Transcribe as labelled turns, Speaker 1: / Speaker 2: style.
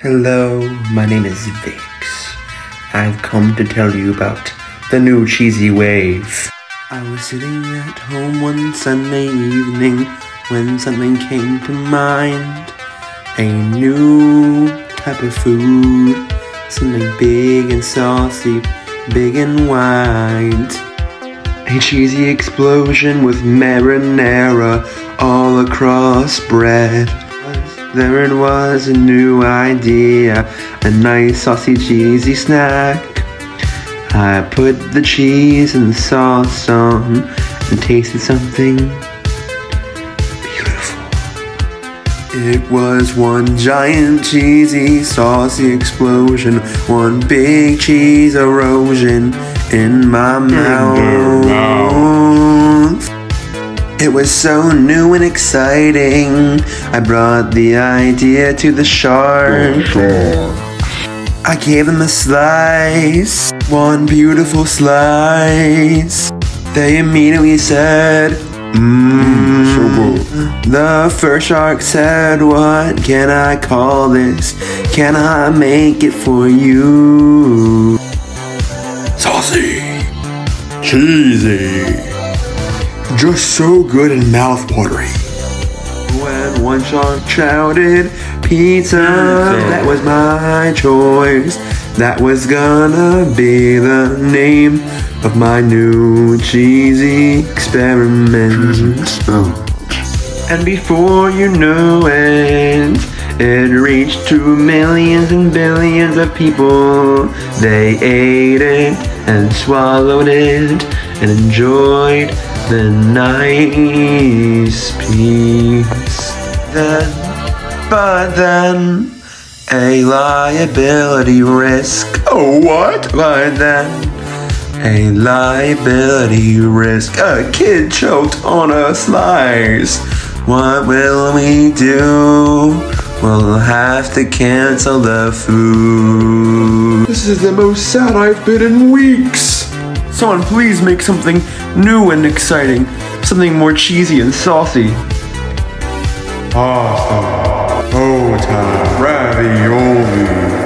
Speaker 1: Hello, my name is Vixx. I've come to tell you about the new cheesy wave. I was sitting at home one Sunday evening when something came to mind. A new type of food, something big and saucy, big and white. A cheesy explosion with marinara all across bread. There it was, a new idea, a nice saucy cheesy snack. I put the cheese and the sauce on and tasted something beautiful. It was one giant cheesy saucy explosion, one big cheese erosion in my mouth. It was so new and exciting. I brought the idea to the shark. I gave them a slice, one beautiful slice. They immediately said, Mmm, so mm. good. The first shark said, What can I call this? Can I make it for you? Saucy, cheesy, just so good and mouth-watering. When one shark shouted, Pizza, that was my choice. That was gonna be the name of my new cheesy experiment. And before you know it, it reached to millions and billions of people. They ate it and swallowed it and enjoyed the nice piece. Then, but then, a liability risk. Oh, what? But then, a liability risk. A kid choked on a slice. What will we do? We'll have to cancel the food. This is the most sad I've been in weeks. Someone please make something new and exciting. Something more cheesy and saucy.
Speaker 2: Pasta, pota, ravioli.